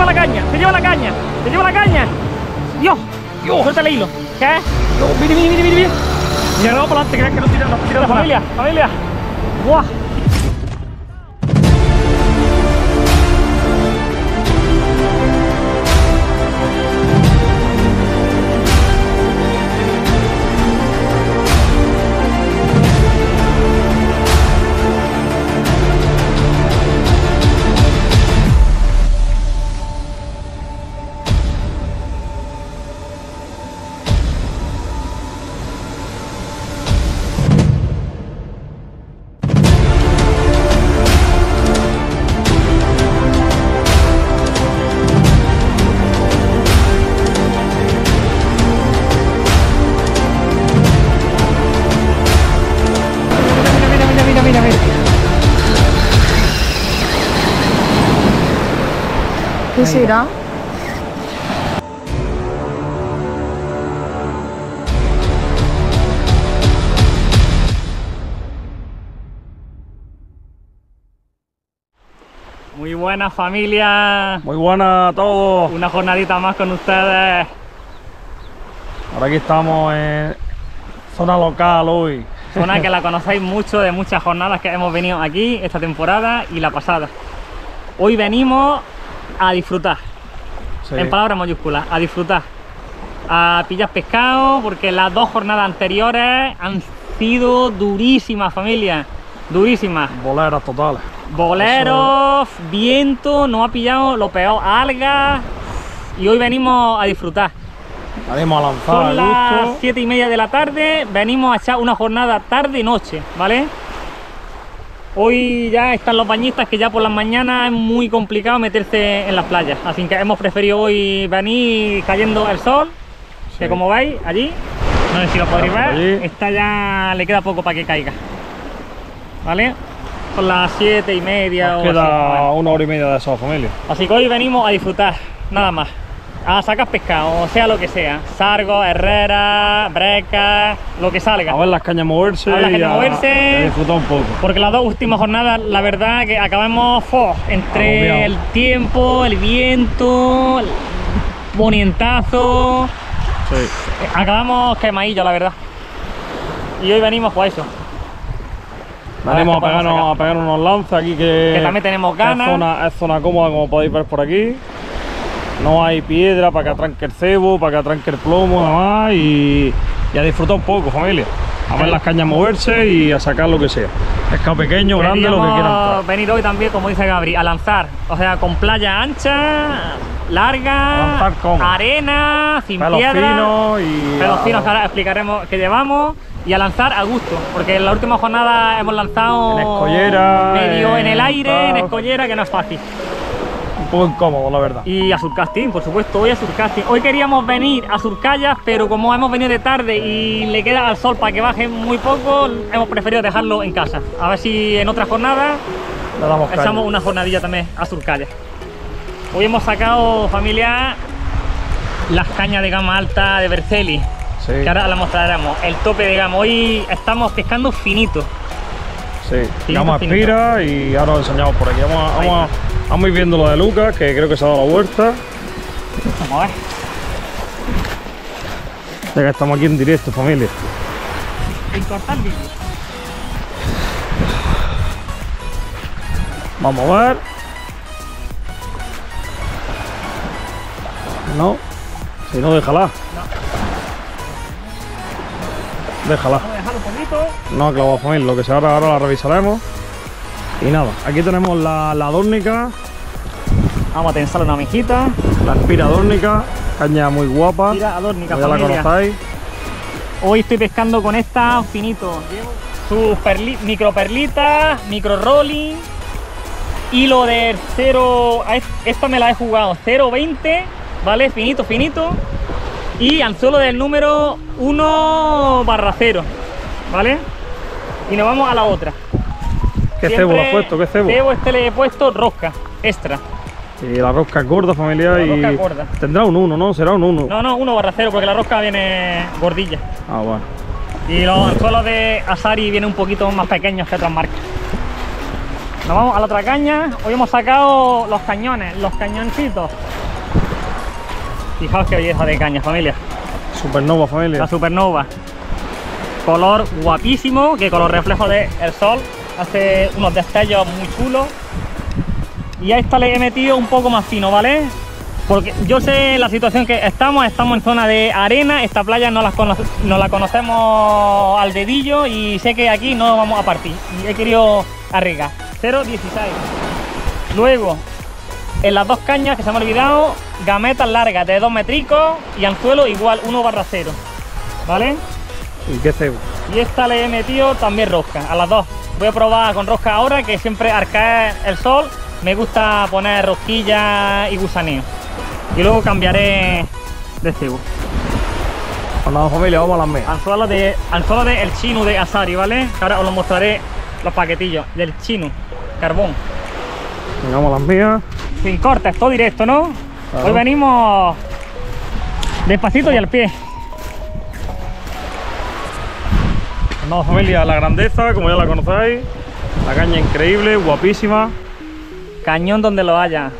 Lleva la caña, se lleva la caña, se lleva la caña. Dios, Dios, suelta el hilo. ¿Qué? Dios, mire, mire, mire, mire. Ya no, por delante, que que no tira, no tira la familia, familia. Buah. ¿Qué será? Muy buena familia. Muy buena a todos. Una jornadita más con ustedes. Ahora aquí estamos en zona local hoy. Zona que la conocéis mucho de muchas jornadas que hemos venido aquí esta temporada y la pasada. Hoy venimos a disfrutar, Sí. en palabras mayúsculas, a disfrutar. A pillar pescado, porque las dos jornadas anteriores han sido durísimas, familia. Durísimas. Boleras totales. Boleros, viento, no ha pillado lo peor, algas. Y hoy venimos a disfrutar. Venimos a lanzar Son las gusto. 7 y media de la tarde, venimos a echar una jornada tarde y noche, ¿vale? Hoy ya están los bañistas que ya por las mañanas es muy complicado meterse en las playas, así que hemos preferido hoy venir cayendo el sol, que como veis allí, no sé si lo podréis ver, allí. está ya le queda poco para que caiga, ¿vale? Son las 7 y media Nos o queda una hora y media de esa familia. Así que hoy venimos a disfrutar, nada más. A sacar pescado, sea lo que sea. Sargo, herrera, breca, lo que salga. A ver las cañas moverse A ver las y cañas a, moverse. a disfrutar un poco. Porque las dos últimas jornadas, la verdad que acabamos fo, entre el tiempo, el viento, el bonientazo. Sí. Acabamos quemadillos, la verdad. Y hoy venimos por eso. Venimos a ¿qué podemos pegarnos, a pegar unos lances aquí que, Que también tenemos ganas. Es zona, es zona cómoda como podéis ver por aquí. No hay piedra para que atranque el cebo, para que atranque el plomo, nada más. Y, y a disfrutar un poco, familia. A ver las cañas moverse y a sacar lo que sea. Pescado pequeño, grande, lo que quieran entrar. venir hoy también, como dice Gabri, a lanzar. O sea, con playa ancha, larga, arena, sin Pelos piedra. finos y. pelos finos ahora explicaremos que llevamos y a lanzar a gusto, porque en la última jornada hemos lanzado En escollera, medio en, en el aire, en escollera, que no es fácil. Poco incómodo, la verdad. Y a surcasting, por supuesto, hoy a surcasting. Hoy queríamos venir a surcallas, pero como hemos venido de tarde y le queda al sol para que baje muy poco, hemos preferido dejarlo en casa. A ver si en otra jornada Le damos echamos una jornadilla también a surcallas. Hoy hemos sacado, familia, las cañas de gama alta de Berceli. Sí, Que ahora la mostraremos. El tope de gama. Hoy estamos pescando finito. sí. finito, Vamos a finito. Espira y ahora lo enseñamos por aquí. Vamos a, vamos a- vamos a ir viendo lo de Lucas, que creo que se ha dado la vuelta. Vamos a ver. Ya que estamos aquí en directo, familia. Sin cortar el vídeo. Vamos a ver. No. Si no, déjala. Déjala. Vamos a dejarlo un poquito. No ha clavado familia, lo que sea ahora, ahora la revisaremos. Y nada, aquí tenemos la, la dórnica, Vamos a tensar una mejita. la espira dórnica, caña muy guapa. Adórnica, ya la conocéis. Hoy estoy pescando con esta finito. Sus perli micro perlitas, micro rolling. Hilo de 0. Esta me la he jugado 0.20, ¿vale? Finito, finito. Y anzuelo del número 1 barra 0, ¿vale? Y nos vamos a la otra. ¿Qué cebo le has puesto? ¿Qué cebo? Cebo este le he puesto rosca, extra. Y la rosca es gorda, familia. La y rosca es gorda. Tendrá un 1, ¿no? Será un 1. No, no, 1 barra 0 porque la rosca viene gordilla. Ah, bueno. Y los anzuelos de Asari vienen un poquito más pequeños que otras marcas. Nos vamos a la otra caña. Hoy hemos sacado los cañones, los cañoncitos. Fijaos qué belleza de caña, familia. Supernova, familia. La supernova. Color guapísimo, que con los reflejos del sol hace unos destellos muy chulos. Y a esta le he metido un poco más fino, ¿vale? Porque yo sé la situación que estamos, estamos en zona de arena, esta playa no la, no la conocemos al dedillo y sé que aquí no vamos a partir. Y he querido arriesgar. 0,16. Luego, en las dos cañas que se me ha olvidado, gametas largas de 2 metricos y anzuelo igual 1 barra 0. ¿Vale? ¿Y qué cebo? Y esta le he metido también rosca, a las dos. Voy a probar con rosca ahora, que siempre al caer el sol me gusta poner rosquilla y gusaneo. Y luego cambiaré de cebo. Pues nada familia, vamos a las mías. Anzuelo de, anzuelo de el chino de Asari, ¿vale? Ahora os lo mostraré los paquetillos del chino, carbón. Vamos a las mías. Sin cortes, todo directo, ¿no? Claro. Hoy venimos despacito y al pie. Nada familia, la grandeza, como ya la conocéis. La caña increíble, guapísima. Cañón donde lo haya.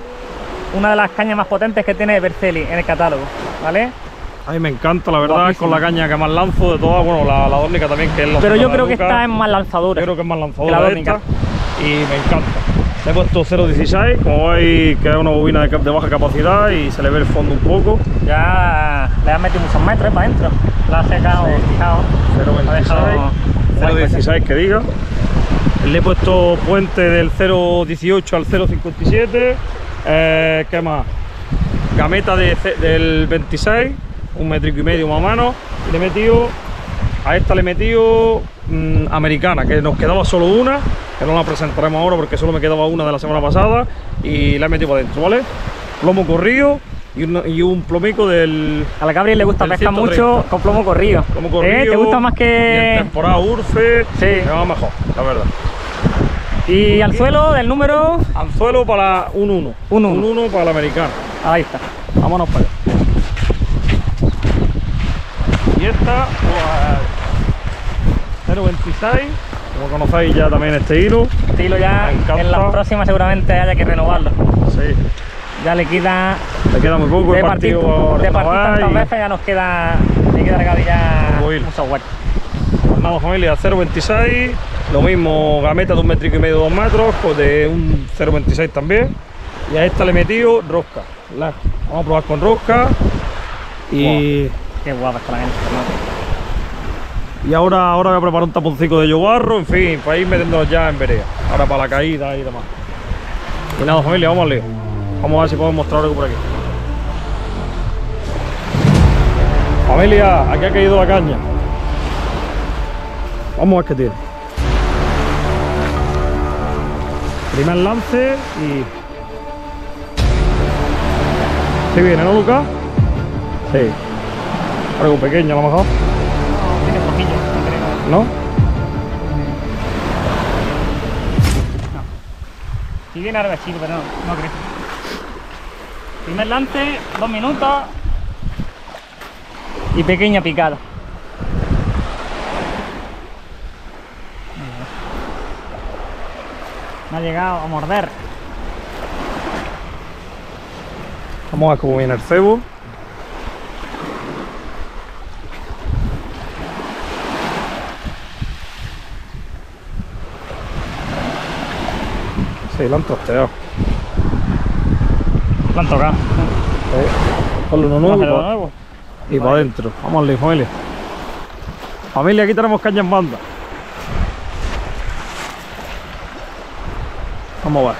Una de las cañas más potentes que tiene Berceli en el catálogo, ¿vale? A mí me encanta, la verdad, es Guapísima. con la caña que más lanzo de todas. Bueno, la, la dórnica también, que es la Pero yo creo que esta es más lanzadora. Yo creo que es más que la lanzadora dórnica. esta. Y me encanta. Le he puesto 0.16, como veis que es una bobina de, baja capacidad y se le ve el fondo un poco. Ya le has metido muchos metros para adentro. La has secado. Ha dejado 0.26, 0.16 que diga. Le he puesto puente del 0.18 al 0.57. Eh, ¿Qué más? Gameta de del 26, un metro y medio más o menos. Le he metido, a esta le he metido mm, americana, que nos quedaba solo una, que no la presentaremos ahora porque solo me quedaba una de la semana pasada. Y la he metido adentro, ¿vale? Plomo corrido y un, y un plomico del, A la Gabriel le gusta pescar 130. mucho con plomo corrido. Como ¿Eh? corrido. ¿Te gusta más Y en que...? temporada Urfe, Sí. me va mejor, la verdad. Y al suelo del número... Anzuelo para un 1. Un uno. Un 1 para la americana. Ahí está. Vámonos para allá. Y esta, pues, 0.26. Como conocéis ya también este hilo. Este hilo ya en las próximas seguramente haya que renovarlo. Sí. Ya le queda... Le queda muy poco De el partido. de partir tantas y- veces ya nos queda... Le queda a la Gaby ya. Pues nada, familia, 0.26. Lo mismo, gameta de un metro y medio, dos metros, pues de un 0.26 también. Y a esta le he metido rosca. La- Vamos a probar con rosca. Y, Qué guapa está la gente. Y ahora, ahora voy a preparar un taponcito de yobarro, en fin, para ir metiéndonos ya en vereda. Ahora para la caída y demás. Y nada, familia, vamos al lío. Vamos a ver si podemos mostrar algo por aquí. Familia, aquí ha caído la caña. Vamos a ver qué tiene. Primer lance y. ¿Sí viene, no, Lucas? Sí. Algo pequeño a lo mejor. No. Si viene ahora chico, pero no, no creo. Primer lance, dos minutos. Y pequeña picada. Me ha llegado a morder. Vamos a cómo viene el cebo. Sí, lo han trasteado. Lo han tocado. Eh, ponle uno nuevo a y nuevo. para adentro. Vamos lío, familia. Familia, aquí tenemos caña en banda. Vamos a ver.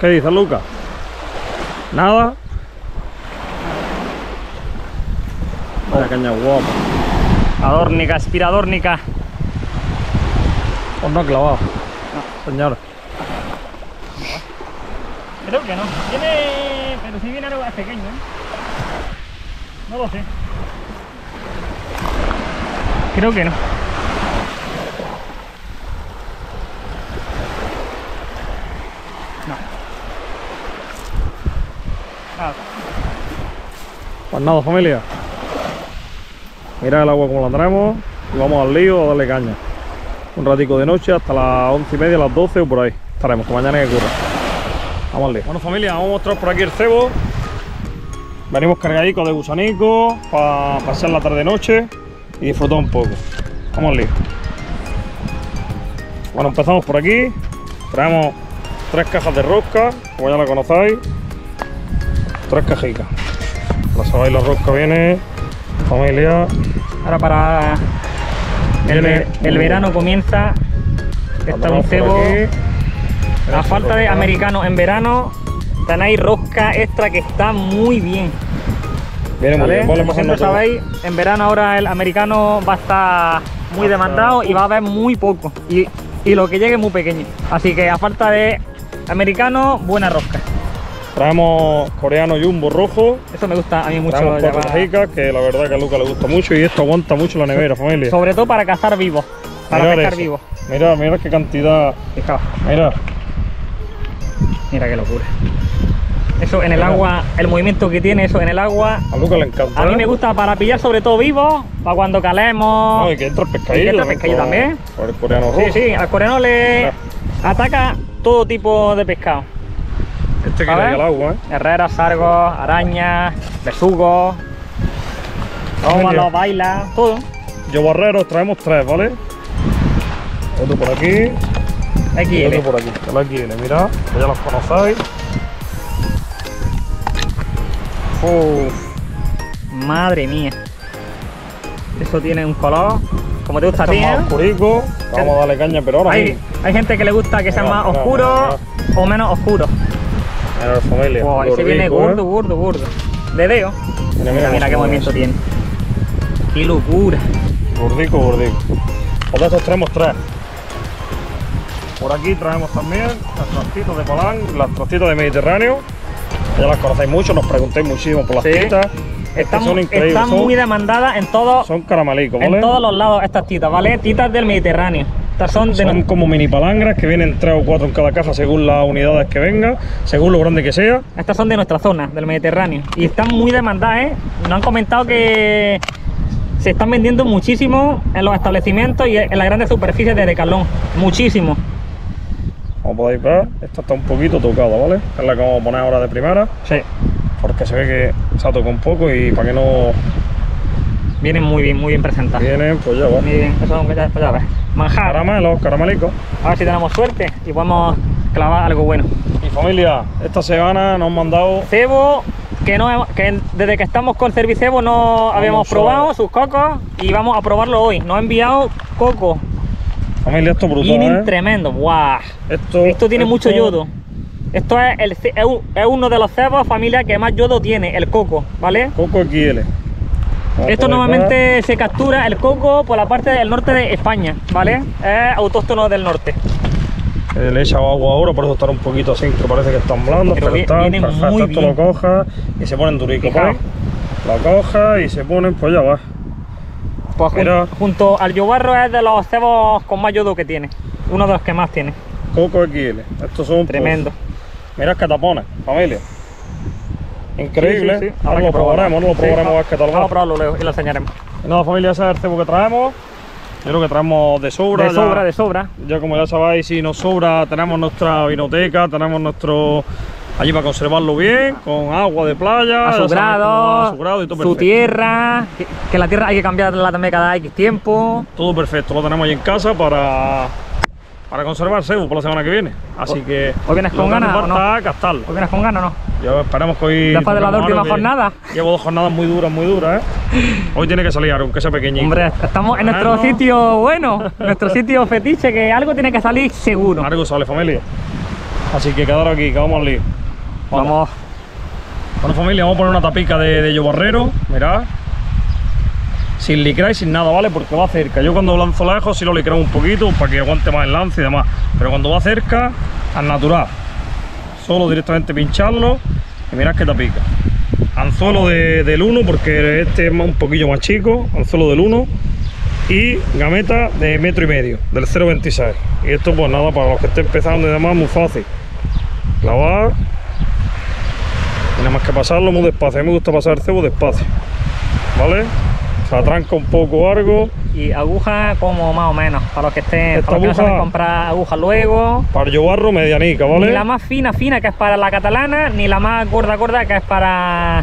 ¿Qué dices, Lucas? ¿Nada? Caña guapa. Adórnica, aspiradórnica. Pues no ha clavado. Señora. Creo que no. Viene. Pero si viene algo pequeño, ¿eh? No lo sé. Creo que no. No. Nada. Pues nada, familia. Mirad el agua como la tenemos y vamos al lío a darle caña. Un ratico de noche hasta las once y media, las 12 o por ahí. Estaremos, que mañana que curra. Vamos al lío. Bueno familia, vamos a mostrar por aquí el cebo. Venimos cargadicos de gusanico para pasar la tarde-noche y disfrutar un poco. Vamos al lío. Bueno, empezamos por aquí. Traemos tres cajas de rosca, como ya la conocéis. Tres cajicas. La sabéis, la rosca viene, familia. Ahora para el, Viene- ver- el verano comienza. Está un cebo. A falta de americano en verano, tenéis rosca extra que está muy bien. Viene muy bien, Como siempre sabéis, en verano ahora el americano va a estar muy demandado y va a haber muy poco. Y, y lo que llegue es muy pequeño. Así que a falta de americano, buena rosca. Traemos coreano jumbo rojo. Eso me gusta a mí mucho. Traemos cuatro cajicas, que la verdad que a Luca le gusta mucho y esto aguanta mucho la nevera, familia. Sobre todo para cazar vivos. Para Mirad pescar vivos. Mirad, mirad qué cantidad. Fijaos, Mirad. mira qué locura. Eso en el Mira. agua, el movimiento que tiene eso en el agua. A Luca le encanta. A mí ¿eh? me gusta para pillar sobre todo vivos, para cuando calemos. No, y que entra el pescadillo. Y que entra ¿no? pescadillo también. Con el coreano rojo. Sí, sí, al coreano le Mira. ataca todo tipo de pescado. Este que A al agua, ¿eh? Herreras, sargos, arañas, besugos, óvalos, baila, todo. Yo barreros traemos tres, ¿vale? Otro por aquí y XL. otro por aquí. El XL, mirad, que ya los conocéis. Uf, madre mía. Eso tiene un color, como te gusta a Este ti, es más ¿eh? oscurico. Vamos a darle caña, pero ahora Hay, hay gente que le gusta que sea Mira, más oscuro o menos oscuro. Familia. Wow, ese viene gordico, ¿eh? gordo, gordo, gordo. Dedeo. Mira, Mira, mira, mira qué se movimiento tiene. Qué locura. Gordico, gordico. Pues de estos traemos tres. Por aquí traemos también las trastitos de Polán, las trastitas de Mediterráneo. Ya las conocéis mucho, nos preguntéis muchísimo por las Sí. titas. Están, son increíbles, están muy demandadas en todos son caramelicos, en ¿vale? todos los lados estas titas, ¿vale? Titas del Mediterráneo. Estas son de Son como mini palangras que vienen tres o cuatro en cada caja según las unidades que vengan, según lo grande que sea. estas son de nuestra zona, del Mediterráneo. Y están muy demandadas, ¿eh? Nos han comentado que se están vendiendo muchísimo en los establecimientos y en las grandes superficies de Decathlon. Muchísimo. Como podéis ver, esta está un poquito tocada, ¿vale? Es la que vamos a poner ahora de primera, Sí. porque se ve que se ha tocado un poco y para que no Vienen muy bien, muy bien presentadas. vienen, pues ya va. Muy bien, eso ya, pues ya ves. Manjar. Caramelos, caramelicos. A ver si tenemos suerte y podemos clavar algo bueno. Y familia, esta semana nos han mandado Cebo, que, no, que desde que estamos con Servicebo no habíamos probado sus cocos y vamos a probarlo hoy. Nos ha enviado coco. Familia, esto es brutal, Vienen ¿eh? tremendo. ¡Guau! Esto, Esto tiene mucho yodo. Esto es, el, es uno de los cebos, familia, que más yodo tiene, el coco, ¿vale? Coco XL. Esto normalmente se captura el coco por la parte del norte de España, ¿vale? Es autóctono del norte. eh, le he echado agua ahora, por eso están un poquito así, que parece que están blandos, Pero pero, están muy Esto bien. lo cojas y se ponen Fijaos. ¿veis? Lo cojas y se ponen, pues ya va. Pues Mira. junto al yobarro es de los cebos con más yodo que tiene. Uno de los que más tiene. Coco XL. Estos son pues, Tremendo. Mirad qué tapones, familia. Increíble. Sí, sí, sí. Ahora lo probaremos, no lo probaremos a tal Vamos a probarlo luego y lo enseñaremos. Y nada, familia, ese es el cebo que traemos. Yo creo que traemos de sobra. De ya- sobra, de sobra. Ya como ya sabéis, si nos sobra, tenemos nuestra vinoteca, tenemos nuestro allí para conservarlo bien, con agua de playa, A su grado, a su grado y todo su perfecto. tierra, que, que la tierra hay que cambiarla también cada X tiempo. Todo perfecto, lo tenemos ahí en casa para, para conservar cebo por la semana que viene. Así que ¿Hoy vienes con que ganas no? gastarlo. ¿O vienes con ganas o no? Ya esperemos que hoy. Después de algo, que jornadas. Llevo dos jornadas muy duras, muy duras, ¿eh? Hoy tiene que salir algo, aunque sea pequeñito. Hombre, estamos en nuestro Algo- sitio bueno, nuestro sitio fetiche, que algo tiene que salir seguro. Algo sale, familia. Así que quedaros aquí, que vamos al lío. Vamos. Bueno familia, vamos a poner una tapica de, de yobarrero, mirad. Sin licrar y sin nada, ¿vale? Porque va cerca. Yo cuando lanzo lejos sí lo licramos un poquito para que aguante más el lance y demás. Pero cuando va cerca, al natural. Solo directamente pincharlo y mirad que tapica. Anzuelo de- del 1 porque este es un poquillo más chico, anzuelo del 1 y gameta de metro y medio, del 0.26. Y esto pues nada, para los que estén empezando y demás, muy fácil. Clavar y nada más que pasarlo muy despacio. A mí me gusta pasar el cebo despacio. ¿Vale? Se atranca un poco algo. Y aguja como más o menos, para los que estén, Esta para los que no saben aguja- comprar agujas luego. Para barro medianica, ¿vale? Ni la más fina, fina, que es para la catalana, ni la más gorda, gorda, que es para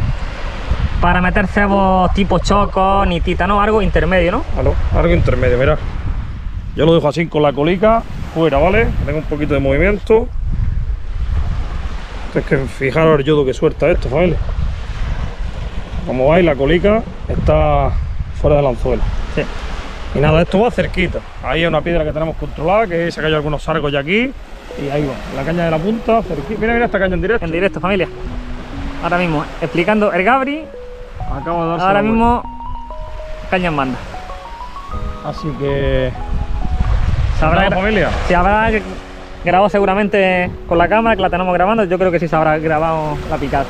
para meter cebos tipo choco, ni titano, algo intermedio, ¿no? Algo, algo intermedio, mira. Yo lo dejo así con la colica fuera, ¿vale? Que Tenga un poquito de movimiento. Es que fijaros el yodo que suelta esto, familia. Como veis, la colica está fuera del anzuelo. Sí. Y nada, esto va cerquita. Ahí hay una piedra que tenemos controlada, que se caído algunos sargos ya aquí. Y ahí va, la caña de la punta, cerquita. Mira, mira esta caña en directo. En directo, familia. Ahora mismo, explicando el Gabri, Acabo de darse ahora mismo caña en banda. vuelta. Así que. Se habrá, familia. se habrá grabado seguramente con la cámara, que la tenemos grabando. Yo creo que sí se habrá grabado la picada.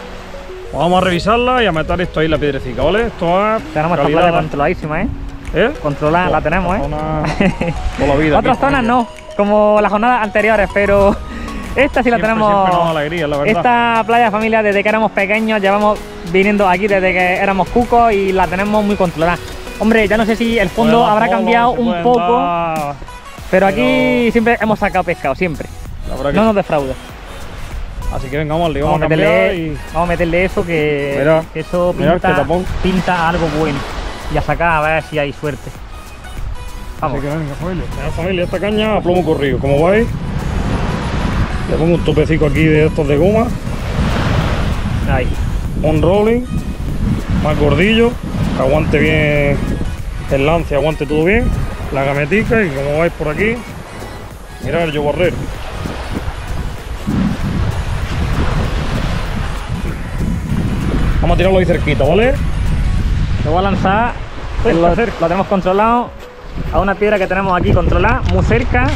Vamos a revisarla y a meter esto ahí la piedrecita, ¿vale? Esto es. Tenemos esta playa controladísima, ¿eh? ¿Eh? Controlada, la tenemos, ¿eh? Zona- Toda la vida. Otras zonas no, como las jornadas anteriores, pero esta sí la Siempre- tenemos. nos da alegría, la verdad. Esta playa familia, desde que éramos pequeños, llevamos viniendo aquí desde que éramos cucos y la tenemos muy controlada. Hombre, ya no sé si el fondo habrá cambiado un poco, dar- pero aquí siempre hemos sacado pescado, siempre. La No nos defrauda. Así que venga, vamos Vamos a, meterle, y. vamos a meterle eso que, Mira, que eso pinta, algo bueno. Y a sacar a ver si hay suerte. Vamos. Así que venga, familia. Venga, familia, esta caña a plomo corrido. Como veis, le pongo un topecico aquí de estos de goma, Ahí. un rolling, más gordillo, aguante bien el lance, aguante todo bien, la gametica y como veis por aquí, mirad el yo Vamos a tirarlo ahí cerquita, ¿vale? Lo voy a lanzar, Cerca, lo, lo tenemos controlado a una piedra que tenemos aquí controlada, muy cerca,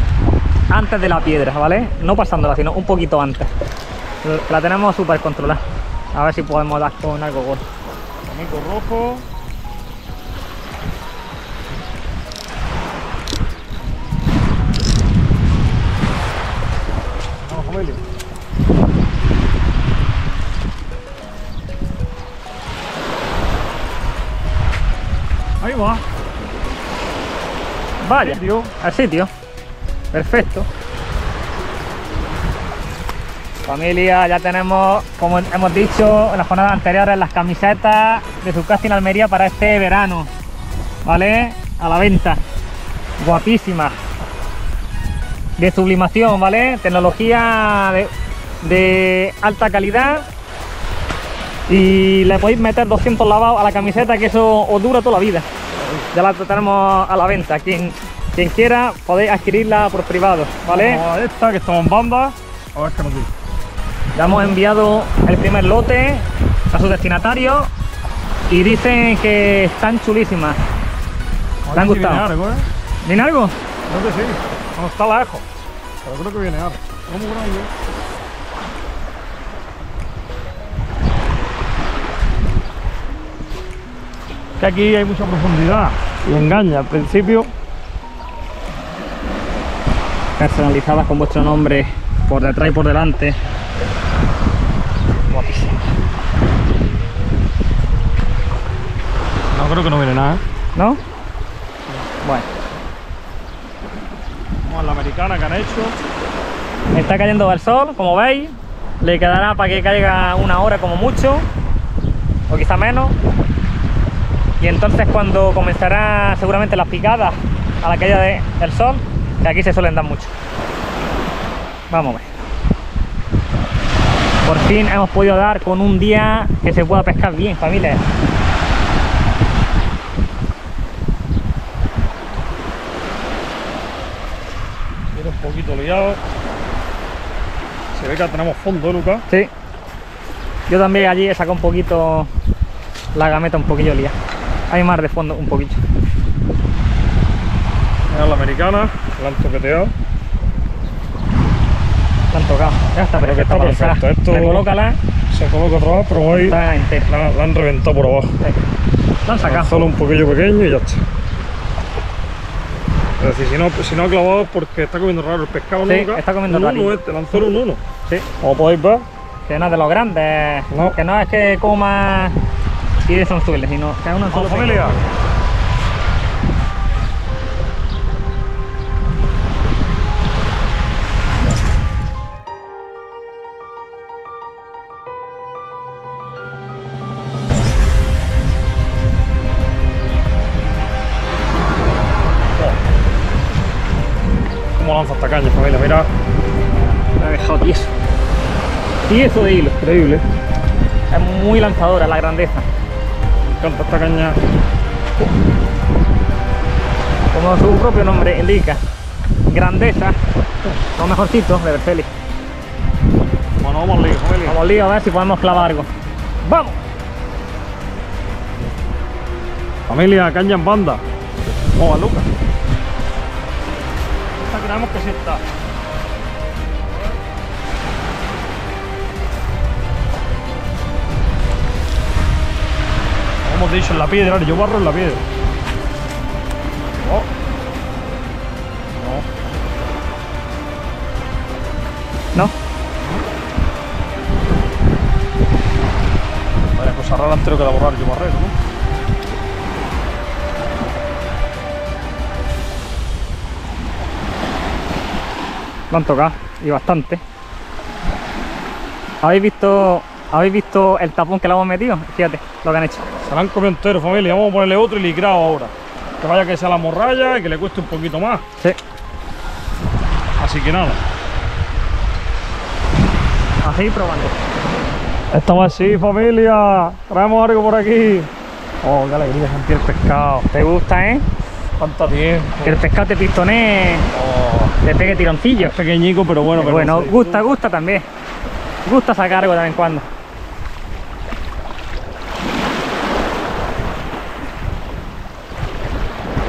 antes de la piedra, ¿vale? No pasándola, sino un poquito antes. La tenemos súper controlada. A ver si podemos dar con algo gordo. Amigo rojo. Vamos, familia. Ahí va. Vaya, al sitio. Perfecto. Familia, ya tenemos, como hemos dicho en las jornadas anteriores, las camisetas de su casting Almería para este verano. ¿Vale? A la venta. Guapísimas. De sublimación, ¿vale? Tecnología de, de alta calidad. Y le podéis meter 200 lavados a la camiseta, que eso os dura toda la vida. Ya la tenemos a la venta. Quien, quien quiera, podéis adquirirla por privado, ¿vale? Vamos a esta que estamos en banda. A ver qué nos dice. Ya hemos enviado el primer lote a su destinatario y dicen que están chulísimas. ¿Te han si gustado? Viene algo, ¿eh? ¿Viene algo? Creo que sí. No está lejos. Pero creo que viene algo. No muy grande. Que aquí hay mucha profundidad y engaña al principio. Personalizadas con vuestro nombre por detrás y por delante. Guapísimo. No creo que no viene nada. ¿eh? ¿No? Bueno, Vamos a la americana que han hecho. está cayendo el sol, como veis. Le quedará para que caiga una hora como mucho, o quizá menos. Y entonces cuando comenzará seguramente las picadas a la caída de- del sol, que aquí se suelen dar mucho. Vamos a ver. Por fin hemos podido dar con un día que se pueda pescar bien, familia. Viene un poquito liado. Se ve que tenemos fondo, ¿eh, Lucas. Sí. Yo también allí he sacado un poquito la gameta un poquillo lía. Hay más de fondo un poquito. Mira la americana, la han toqueteado. La han tocado. Ya está perfecta está perfecta. Esto- Recolócala. Se coloca otra vez, pero entera. la, la han reventado por abajo. Sí. La han sacado. Solo un poquillo pequeño y ya está. Es decir, si no, si no ha clavado es porque está comiendo raro el pescado, ¿no, Sí, Lucas? está comiendo un rarito. uno este, lanzó un uno. Sí. Como podéis ver, Que no es de los grandes. No. Que no es que coma y de Sonsuela, sino cada uno en su familia. Oh. cómo lanza esta caña, familia, mira. Me ha dejado tieso. Tieso de hilo, increíble. Es muy lanzadora la grandeza. Encanta esta caña. Como su propio nombre indica. Grandeza. Lo mejorcito de Berceli. Bueno, vamos lío. Vamos lío a ver si podemos clavar algo. ¡Vamos! Familia, caña en banda. ¿Cómo va, Lucas? Esta creemos que sí está. Hemos dicho, en la piedra, yo barro en la piedra. Oh. No. ¿No? Vaya cosa rara antes que de borrar yo barrero, ¿no? Lo han tocado. Y bastante. ¿Habéis visto, ¿Habéis visto el tapón que le hemos metido? Fíjate lo que han hecho. Se la han comido entero, familia. Vamos a ponerle otro y licrado ahora. Que vaya que sea la morralla y que le cueste un poquito más. Sí. Así que nada. Así probando. Estamos así, familia. Traemos algo por aquí. Oh, qué alegría sentir el pescado. ¿Te gusta, eh? Cuánto tiempo. Que el pescado te pistonee, Oh, te pegue tironcillos. es pequeñico, pero bueno. Pero bueno, gusta, gusta también. Gusta sacar algo de vez en cuando.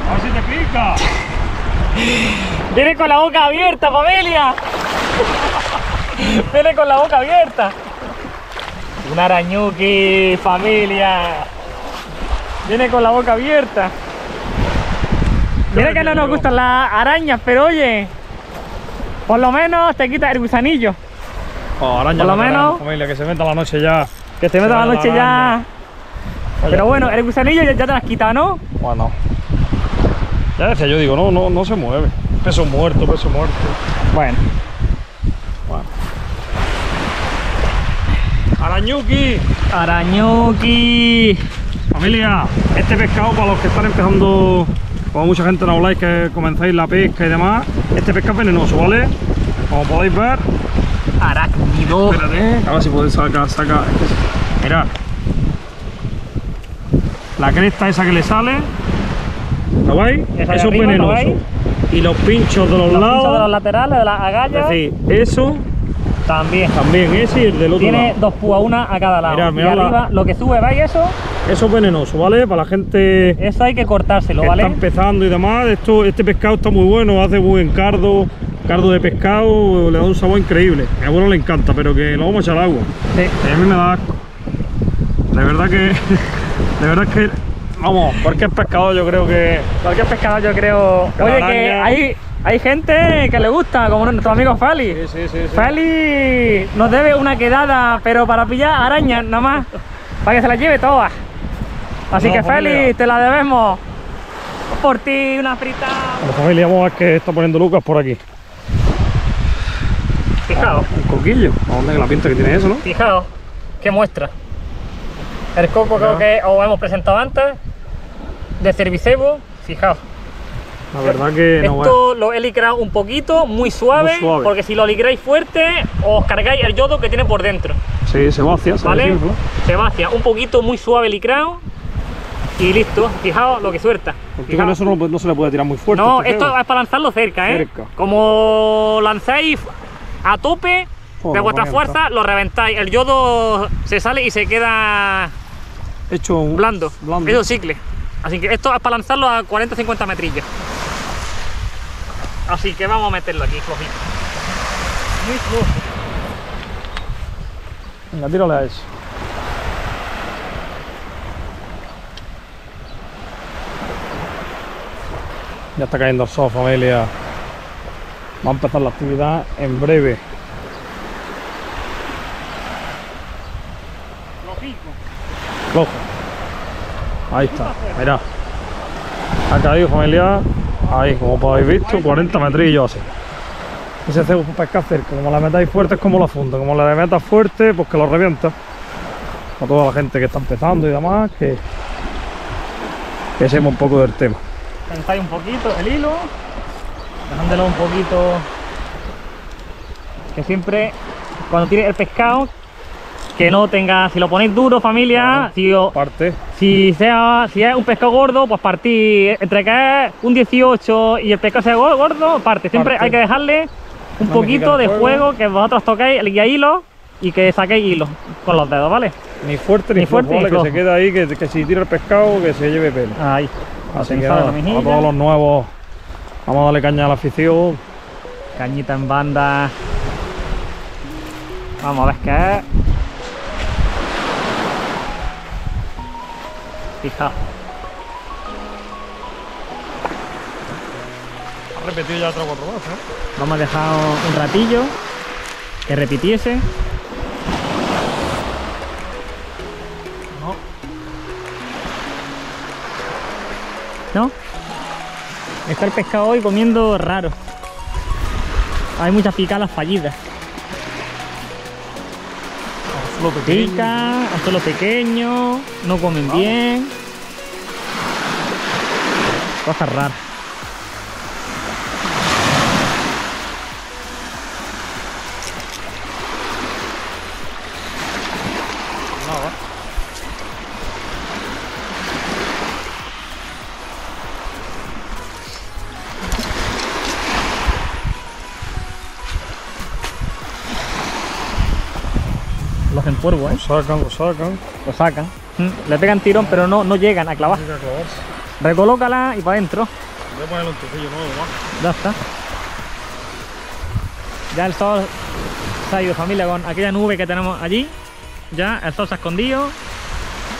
A ver si te pica. Viene con la boca abierta, familia. Viene con la boca abierta. Un arañuki, familia. Viene con la boca abierta. Mira que no nos gustan las arañas, pero oye, por lo menos te quita el gusanillo. Oh, araña Por lo no menos- familia, que se meta la noche ya. Que te meta la vaya la noche ya. Pero bueno, el gusanillo ya, ya te lo has quitado, ¿no? Bueno. Ya decía yo, digo, no, no, no se mueve. Peso muerto, peso muerto. Bueno, Bueno. Arañuki. arañuki. Familia, este pescado para los que están empezando, como mucha gente no habláis que comenzáis la pesca y demás, este pescado es venenoso, ¿vale? Como podéis ver, Arácnido. espérate, a ver si podéis sacar, sacar, mirad. La cresta esa que le sale, ¿lo Eso es arriba, ¿lo venenoso. Y los pinchos de los, Los lados, pinchos de los laterales, de las es agallas, decir, eso también. también, ese y el del otro Tiene lado. dos púas, una a cada lado. Mirad, mirad y la- arriba, lo que sube, ¿veis eso? Eso es venenoso, ¿vale? Para la gente Eso hay que cortárselo, que ¿vale? está empezando y demás, esto, este pescado está muy bueno, hace buen cardo, cardo de pescado, le da un sabor increíble. A mi abuelo le encanta, pero que lo vamos a echar al agua. Sí. A mí me da asco. De verdad que, de verdad que, vamos, cualquier pescado yo creo que, Cualquier pescador yo creo... Que Oye, que hay, hay gente que le gusta, como nuestro amigo Fali. sí, sí, Fali nos debe una quedada, pero para pillar arañas nada más, para que se las lleve todas. Así No, que familia. Feli, te la debemos. Por ti, una frita. Bueno, familia, vamos a ver qué está poniendo Lucas por aquí. Fijaos, Un coquillo, ¿a dónde es la pinta que tiene eso, no? fijaos, qué muestra. El coco creo que os hemos presentado antes, de Cervicebo, fijaos. La verdad que no. Esto lo he licrado un poquito, muy suave, Muy suave. porque si lo licráis fuerte, os cargáis el yodo que tiene por dentro. Sí, se vacía, se ¿Vale? Sebastián, un poquito muy suave licrado y listo. Fijaos lo que suelta. Porque con eso no, no se le puede tirar muy fuerte. No, este esto es para lanzarlo cerca, ¿eh? Cerca. Como lanzáis a tope Oh, de vuestra fuerza, lo reventáis. El yodo se sale y se queda Hecho un blando. blando. Eso cicle. Así que esto es para lanzarlo a 40-50 metrillos. Así que vamos a meterlo aquí, flojito. Muy flojo. Venga, tírale a eso. Ya está cayendo el sol, familia. Va a empezar la actividad en breve. Flojito. Cojo. Ahí está, mirad. Ha caído, familia. Ahí, como podéis visto, 40 metrillos así. Ese cebo para pescar cerca. Como la metáis fuerte es como la funda. Como la metas fuerte, pues que lo revienta. A toda la gente que está empezando y demás, que, que sepa un poco del tema. Tensáis un poquito el hilo, dejándolo un poquito Que siempre, cuando tires el pescado, que no tenga, si lo ponéis duro familia, si, o- Parte. si, sea, si es un pescado gordo, pues partí entre que es un 18 y el pescado sea go- gordo, parte. Siempre Parte. hay que dejarle un poquito de fuego que vosotros toquéis el guía hilo y que saquéis hilo con los dedos, ¿vale? Ni fuerte ni, Ni fuerte flojo, ni. Que se quede ahí, que, que si tira el pescado, que se lleve pelo. Ahí. Así que nada, a todos los nuevos, vamos a darle caña a la afición. Cañita en banda. Vamos a ver qué es. Fijaos. Ha repetido ya tres o cuatro veces, ¿eh? Vamos a dejar un ratillo que repitiese. ¿No? Está el pescado hoy comiendo raro. Hay muchas picadas fallidas. Lo pequeño. Pica, hasta los pequeños, no comen bien. Cosas raras. Sacan, lo sacan. Lo sacan. Mm, Le pegan tirón, pero no, no llegan a clavar. Recolócala y para adentro. Voy a ponerle un tufillo nuevo. Ya está. Ya el sol se ha ido familia con aquella nube que tenemos allí. Ya el sol se ha escondido.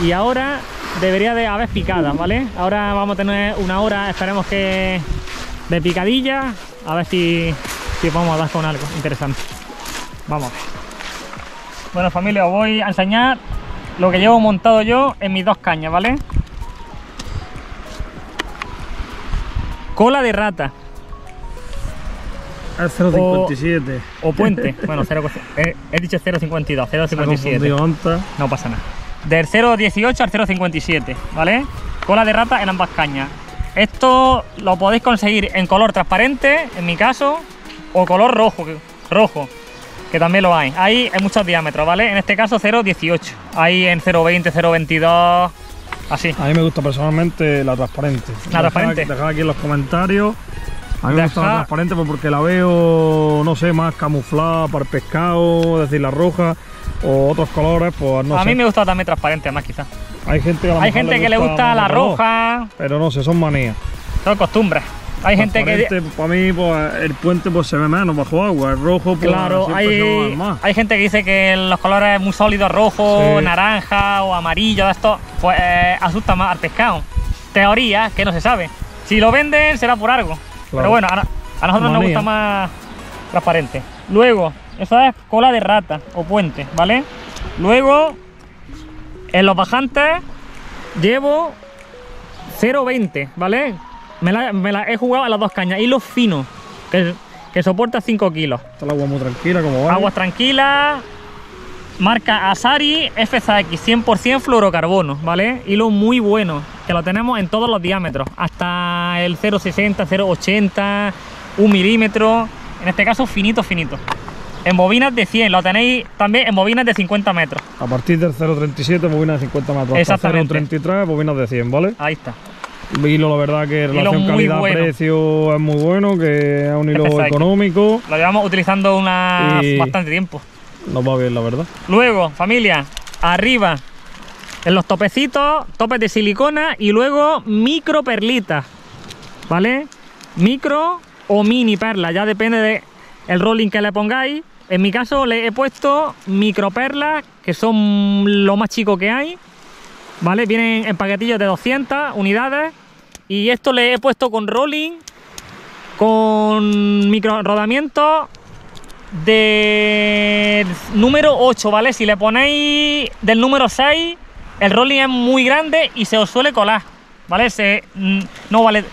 Y ahora debería de haber picadas, ¿vale? Ahora vamos a tener una hora, esperemos que de picadilla. A ver si, si vamos a dar con algo interesante. Vamos a ver. Bueno familia, os voy a enseñar lo que llevo montado yo en mis dos cañas, ¿vale? Cola de rata. El 057. O puente. Bueno, 0, he, he dicho 0,52, Se ha 0,57. confundido antes. No pasa nada. Del 0,18 al 0,57, ¿vale? Cola de rata en ambas cañas. Esto lo podéis conseguir en color transparente, en mi caso, o color rojo, rojo, que también lo hay. Hay en muchos diámetros, ¿vale? En este caso 0,18. Hay en 0,20, 0,22, así. A mí me gusta personalmente la transparente. La transparente. Dejad, aquí en los comentarios. A mí me gusta la transparente pues porque la veo, no sé, más camuflada para el pescado, es decir, la roja o otros colores, pues no a sé. mí me gusta también transparente, más quizás. Hay gente que, a Hay gente que le gusta la roja, Pero no sé, son manías. son costumbres. Hay gente que... Para mí, pues el puente pues se ve menos bajo agua. El rojo, pues Claro, hay, más. hay gente que dice que los colores muy sólidos, rojo, Sí. naranja o amarillo, de estos, pues eh, asusta más al pescado. Teoría que no se sabe. Si lo venden será por algo. Pero bueno, a, a nosotros nos gusta más transparente. Luego, eso es cola de rata o puente, ¿vale? Luego, en los bajantes llevo 0,20, ¿vale? Me la, me la he jugado a las dos cañas. Hilo fino, que, que soporta 5 kilos. Está el agua muy tranquila, como va. Aguas tranquilas. Marca Asari FZX 100% fluorocarbono, ¿vale? Hilo muy bueno, que lo tenemos en todos los diámetros, hasta el 0,60, 0,80, 1 milímetro, en este caso finito, finito. En bobinas de 100, lo tenéis también en bobinas de 50 metros. A partir del 0.37, bobinas de 50 metros. Hasta Exactamente. 0.33, bobinas de 100, ¿vale? Ahí está. Hilo, la verdad que relación calidad-precio es muy bueno, que es un hilo económico. Lo llevamos utilizando una Y- bastante tiempo. Nos va bien, la verdad. Luego, familia, arriba, en los topecitos, topes de silicona y luego micro perlitas, ¿vale? Micro o mini perlas, ya depende del el rolling que le pongáis. En mi caso le he puesto micro perlas, que son lo más chico que hay, ¿vale? Vienen en paquetillos de 200 unidades y esto le he puesto con rolling, con micro rodamiento del número 8, ¿vale? Si le ponéis del número 6, el rolling es muy grande y se os suele colar, ¿vale? Se, mm, no vale.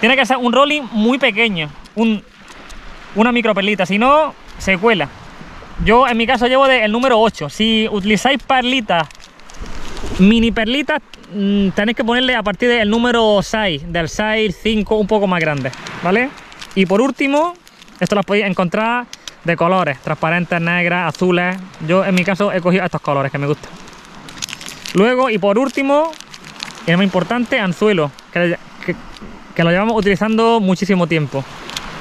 Tiene que ser un rolling muy pequeño, un, una microperlita, si no, se cuela. Yo en mi caso llevo del número 8. Si utilizáis perlitas, mini perlitas, mm, tenéis que ponerle a partir del número 6, del 6, 5, un poco más grande, ¿vale? Y por último, Esto las podéis encontrar de colores, transparentes, negras, azules. Yo en mi caso he cogido estos colores que me gustan. Luego, y por último, y el más importante, anzuelo, que, que- que lo llevamos utilizando muchísimo tiempo.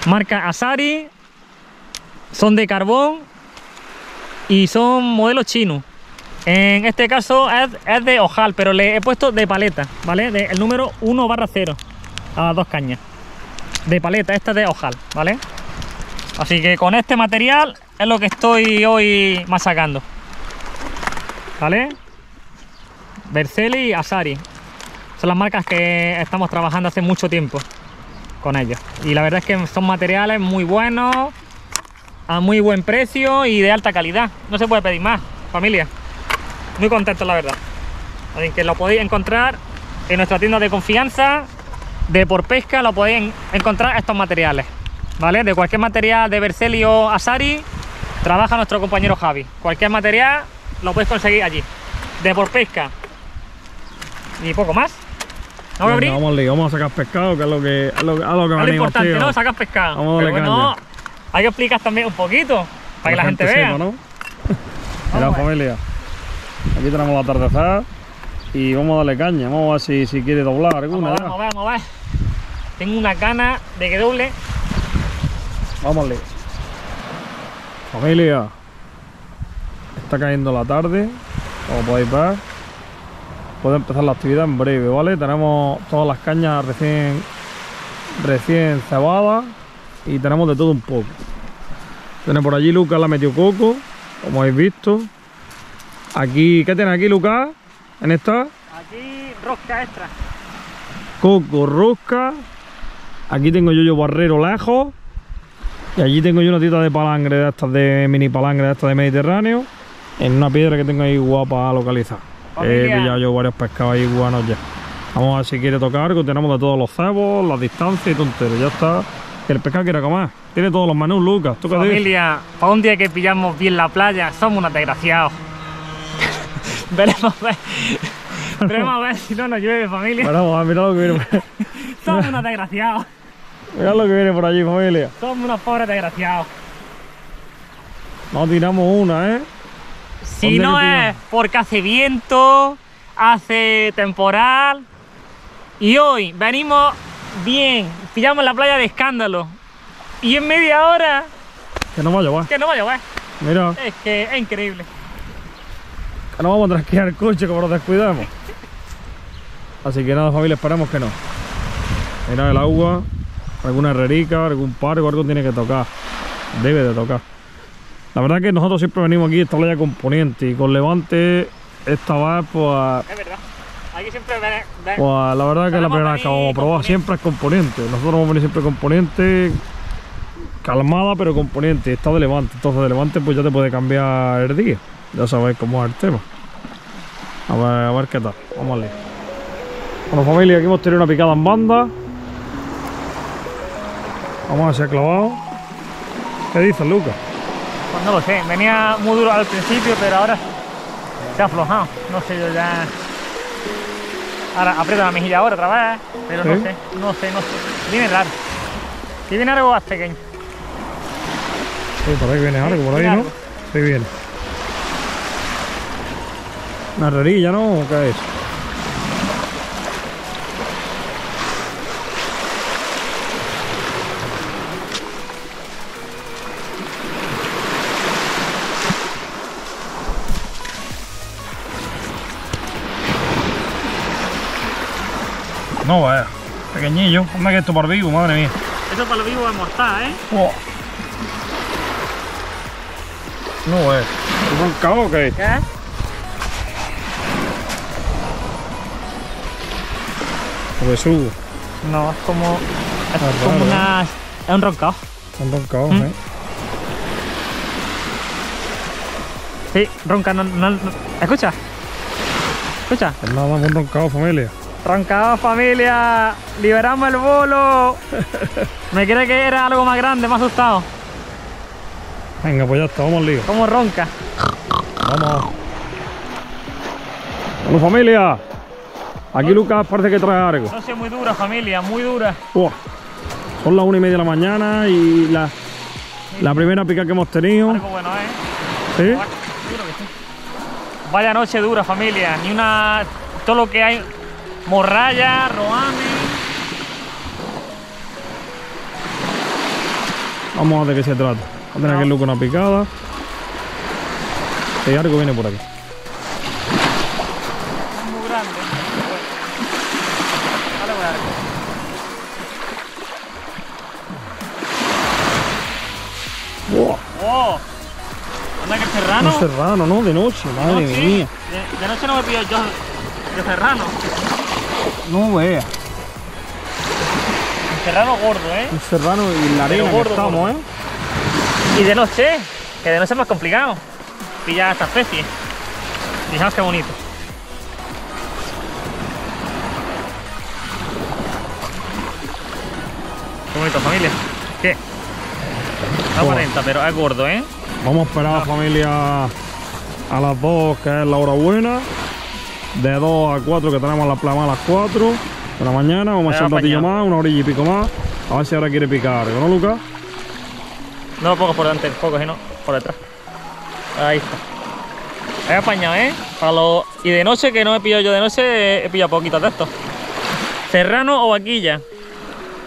Marca Asari, son de carbón y son modelos chinos. En este caso es, de ojal, pero le he puesto de paleta, ¿vale? De- el número 1 barra 0 a las dos cañas. De paleta, esta es de ojal, ¿vale? Así que con este material es lo que estoy hoy masacando. ¿Vale? Berceli y Asari. Son las marcas que estamos trabajando hace mucho tiempo con ellos. Y la verdad es que son materiales muy buenos, a muy buen precio y de alta calidad. No se puede pedir más, familia. Muy contento, la verdad. Así que lo podéis encontrar en nuestra tienda de confianza de por pesca. Lo podéis en- encontrar estos materiales, ¿vale? De cualquier material de Berceli o Asari trabaja nuestro compañero Javi. Cualquier material lo podéis conseguir allí. De por pesca y poco más. Vamos lío, vamos a sacar pescado, que es lo que, es lo, es lo que Es lo importante, tío. ¿no? Sacas pescado. Vamos a Pero bueno, hay que explicar también un poquito para que la, gente, vea. sepa, a familia. Aquí tenemos el atardecer y vamos a darle caña. Vamos a ver si, si quiere doblar alguna. Vamos vamos a ver, vamos ver. Tengo una gana de que doble. Vamos lío. Familia. Está cayendo la tarde, como podéis ver. Puede empezar la actividad en breve, ¿vale? Tenemos todas las cañas recién, recién cebadas y tenemos de todo un poco. Tiene por allí Lucas la metió coco, como habéis visto. Aquí, ¿qué tiene aquí Lucas? En esta, Aquí rosca extra. coco, rosca. Aquí tengo yo yo barrero lejos. Y allí tengo yo una tita de palangre de estas de mini palangre de estas de Mediterráneo. En una piedra que tengo ahí guapa localizada. He Familia. pillado yo varios pescados ahí buenos ya. Vamos a ver si quiere tocar algo. Tenemos de todos los cebos, las distancias y tonteros. Ya está. Que el pescado quiera comer. Tiene todos los menús, Lucas. ¿Tú qué dices? Familia, para un día que pillamos bien la playa, somos unos desgraciados. Veremos a ver. Veremos a ver si no nos llueve, familia. Bueno, vamos a mirar lo que viene. Somos unos desgraciados. Mirad lo que viene por allí, familia. Somos unos pobres desgraciados. No tiramos una, ¿eh? Si ¿Dónde no es porque hace viento, hace temporal. Y hoy venimos bien, pillamos la playa de escándalo. Y en media hora, Que no va a llevar. que no va a llover. Mira, Es que es increíble. No vamos a trasquear el coche como nos descuidamos. Así que nada, familia, esperamos que no. Mira el agua, alguna herrerica, algún pargo, algo tiene que tocar. Debe de tocar. La verdad que nosotros siempre venimos aquí a esta playa con Poniente y con Levante esta vez pues, Es verdad. Aquí siempre ve, ve- pues la verdad que la primera vez que vamos a probar siempre es con Poniente. Nosotros vamos a venir siempre con Poniente calmada pero con Poniente. Está de Levante, entonces de Levante pues ya te puede cambiar el día. Ya sabéis cómo es el tema. A ver, a ver qué tal. Vamos al lío. Bueno familia, aquí hemos tenido una picada en banda. Vamos a ver si ha clavado. ¿Qué dices, Lucas? Pues no lo sé, venía muy duro al principio, pero ahora se ha aflojado. No sé, yo ya. Ahora aprieto la mejilla ahora otra vez, pero no sé, no sé, no sé. Viene raro. Si viene algo más pequeño. Sí, por ahí viene algo, por ahí, ¿no? Sí, viene. Una herrerilla, ¿no? ¿O qué es? No, vaya. Pequeñillo. Hombre, que esto por vivo, madre mía. Eso para lo vivo es mortal, ¿eh? Oh. No es. ¿Es un cabo o qué? ¿Qué? O. No, es como. Es Ah, como una. Es un roncado. Son roncados, Mm. ¿eh? Sí, ronca, no, no- no- Escucha. Escucha. Pues nada, un roncado, familia. Roncado familia. Liberamos el bolo. Me cree que era algo más grande, más asustado. Venga, pues ya está, vamos al lío. Como ronca. Vamos. Bueno, familia. Aquí Lucas parece que trae algo. No sé, muy dura familia, muy dura. Buah. Son las una y media de la mañana y la, La primera pica que hemos tenido. Algo bueno, ¿eh? ¿Sí? Vaya noche dura, familia. Ni una. Todo lo que hay. Morralla, roame. Vamos a ver de qué se trata. Va a tener No. que ir con una picada. Y algo viene por aquí. Serrano. Un serrano, ¿no? De noche, madre No, mía. De, de noche no me pillo yo de serrano. No vea. Un serrano gordo, ¿eh? Un serrano y la arena que gordo, estamos, gordo. ¿eh? Y de noche, que de noche es más complicado pillar esta especie. Fijaos qué bonito. Qué bonito, familia. ¿Qué? No aparenta, pero es gordo, ¿eh? Vamos a esperar a la familia a las 2, que es la hora buena. De 2 a 4, que tenemos la plama a las 4 de la mañana. Vamos a echar un ratillo más, una orilla y pico más. A ver si ahora quiere picar algo, ¿no, Lucas? No lo pongo por delante, poco, sino por detrás. Ahí está. He apañado, ¿eh? Para lo... Y de noche, que no he pillado yo de noche, he pillado poquitos de estos. Serrano o vaquilla.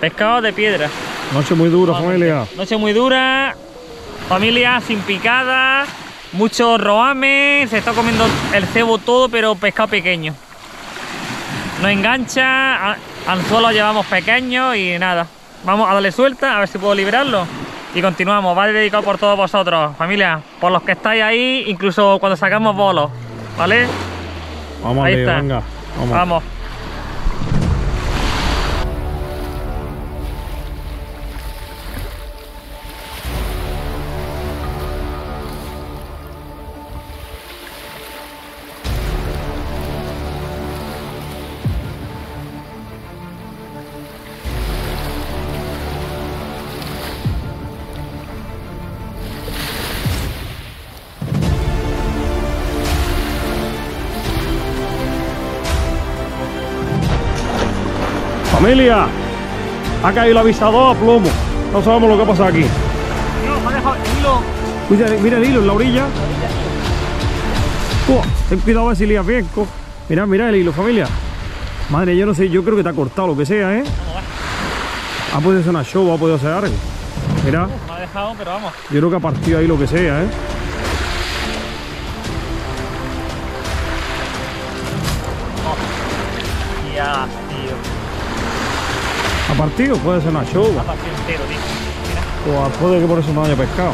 Pescado de piedra. Noche muy dura, familia. Noche muy dura. Familia sin picada. Mucho roame. Se está comiendo el cebo todo, pero pescado pequeño. No engancha. a- Anzuelos llevamos pequeños y nada. Vamos a darle suelta, a ver si puedo liberarlo. Y continuamos. Va dedicado por todos vosotros, familia. Por los que estáis ahí, incluso cuando sacamos bolos. ¿Vale? Vamos ahí, está. venga. Vamos. Vamos. Familia, ha caído el avisador a plomo. No sabemos lo que ha pasado aquí. Dios, me ha dejado el hilo. Mira, mira el hilo en la orilla. Buah, ten cuidado a ver si lías bien. co. Mira, mira el hilo, familia. Madre, yo no sé, yo creo que te ha cortado lo que sea, ¿eh? Ha podido ser una show, ha podido ser algo. Mira, Me ha dejado, pero vamos. yo creo que ha partido ahí lo que sea, ¿eh? Ha partido, puede ser una partido entero, tío. Mira, O puede que por eso no haya pescado.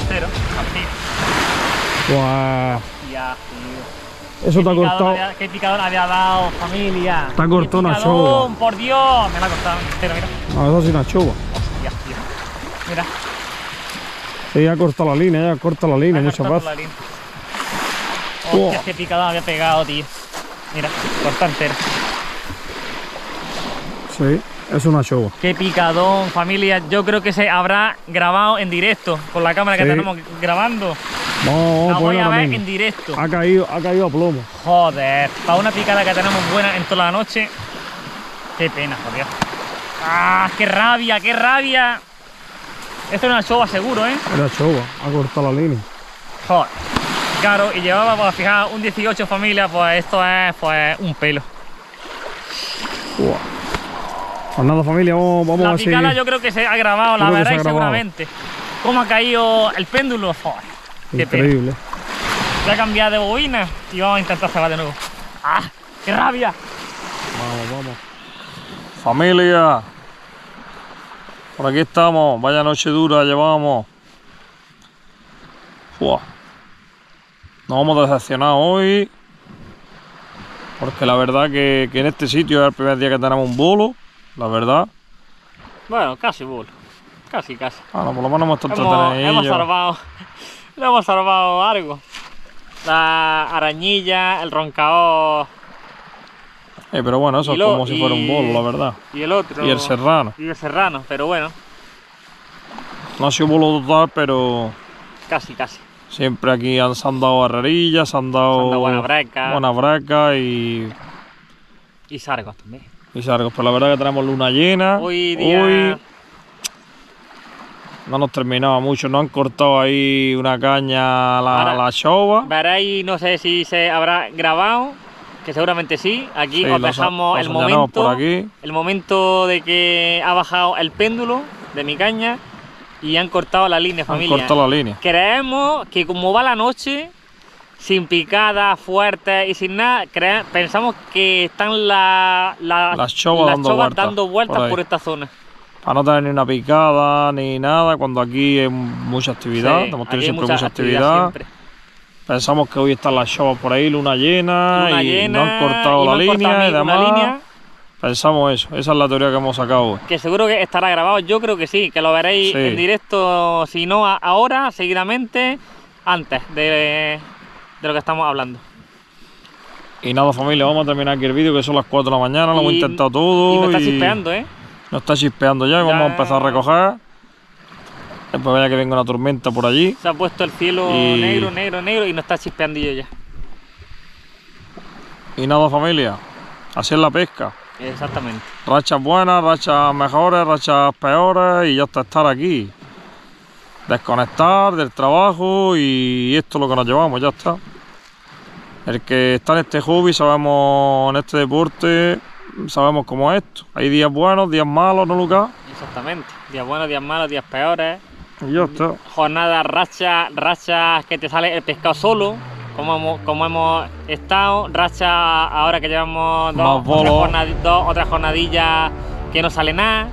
Entero, partido. Pues Ya, tío. eso te ha cortado. había- Qué picadón había dado, familia. Te ha cortado una show. por Dios. Me la ha cortado entero, mira. No, eso sí una. Hostia, tío. Mira. Sí, ha cortado la línea, ya corta la línea ha muchas veces. Hostia, qué picadón había pegado, tío. Mira, corta entera. Sí, es una show. Qué picadón, familia. Yo creo que se habrá grabado en directo con la cámara que Sí. tenemos grabando. Vamos La voy ponerla a ver en directo. Ha caído, ha caído a plomo. Joder, para una picada que tenemos buena en toda la noche. Qué pena, por Dios. ¡Ah, qué rabia, qué rabia! Esto es una chova seguro, ¿eh? Era show, ha cortado la línea. Joder. Claro, y llevaba, pues, fijar un 18 familias, pues esto es pues un pelo. Buah. Pues nada, familia, vamos, vamos la a picada seguir. yo creo que se ha grabado, la que se ha seguramente. ¿Cómo ha caído el péndulo? Pena. Increíble. Voy a cambiar de bobina y vamos a intentar cebar de nuevo. ¡Ah! ¡Qué rabia! Vamos, vamos. Familia. Por aquí estamos. Vaya noche dura llevamos. Buah. Nos vamos decepcionados hoy. Porque la verdad que, que en este sitio es el primer día que tenemos un bolo. La verdad. Bueno, casi bolo. Casi, casi. Bueno, por lo menos hemos estado Hemos, salvado. Le hemos salvado algo. La arañilla, el roncao Eh, pero bueno, eso es como si fuera un bolo, la verdad. y el otro. Y el serrano. Y el serrano, pero bueno, No ha sido bolo total, pero casi, casi. siempre aquí han, se han dado arrerillas, se han dado, Se han dado buena breca. buena braca y, Y sargos también. Y sargos. Pero la verdad que tenemos luna llena. Hoy día. Hoy no nos terminaba mucho. No han cortado ahí una caña a la, Ahora- la chova. Veréis, no sé si se habrá grabado, que seguramente sí. Aquí Sí, os dejamos el momento, por aquí. el momento de que ha bajado el péndulo de mi caña y han cortado la línea, Han familia. cortado la línea. Creemos que como va la noche, sin picadas fuertes y sin nada, cre- pensamos que están la- la- Las chovas dando chovas vueltas dando vueltas por esta zona. Para no tener ni una picada ni nada, cuando aquí hay mucha actividad, Sí, hemos tenido siempre mucha actividad. siempre. Pensamos que hoy están las chavas por ahí, luna llena, Luna y llena, no han cortado y no la han cortado línea y demás. línea. Pensamos eso, esa es la teoría que hemos sacado hoy. Que seguro que estará grabado, yo creo que sí, que lo veréis Sí. en directo, si no ahora, seguidamente, antes de, de lo que estamos hablando. Y nada familia, vamos a terminar aquí el vídeo que son las 4 de la mañana, lo hemos intentado todo. Y nos está chispeando, ¿eh? Nos está chispeando ya, Ya- vamos a empezar a recoger. Después vaya que venga una tormenta por allí. Se ha puesto el cielo Y- negro, negro, negro y nos está chispeando yo ya. Y nada familia, así es la pesca. Exactamente. Rachas buenas, rachas mejores, rachas peores y ya está estar aquí. Desconectar del trabajo y esto es lo que nos llevamos, ya está. El que está en este hobby, sabemos en este deporte, sabemos cómo es esto. Hay días buenos, días malos, ¿no, Lucas? Exactamente. Días buenos, días malos, días peores. Y ya está. Jornadas, rachas, rachas que te sale el pescado solo, como hemos, como hemos estado. Rachas ahora que llevamos dos, otras jornadi- dos otras jornadillas que no sale nada.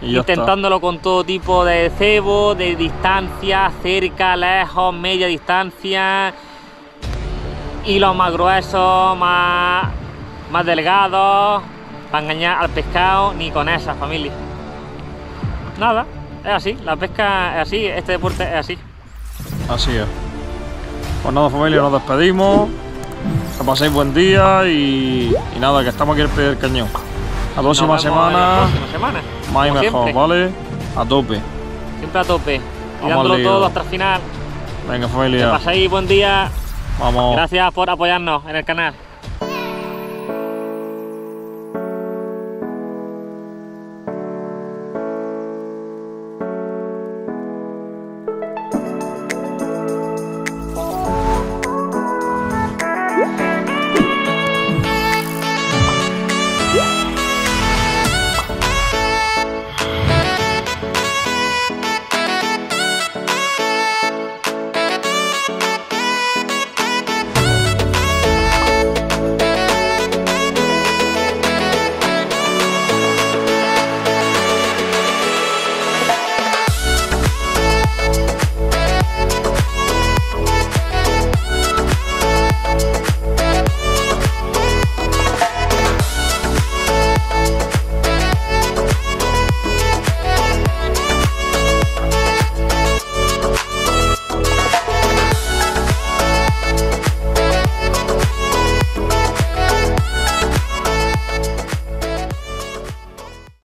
Y ya está. intentándolo con todo tipo de cebo, de distancia, cerca, lejos, media distancia. Y los más gruesos, más, más delgados, para engañar al pescado, ni con esa familia. Nada, es así, la pesca es así, este deporte es así. Así es. Pues nada familia, nos despedimos. Que paséis buen día y, y nada, que estamos aquí al pie del cañón. La próxima en la semana, próxima semana, más y mejor, siempre, ¿vale? A tope. Siempre a tope, y dándolo todo hasta el final. Venga Que familia, paséis buen día. Gracias por apoyarnos en el canal.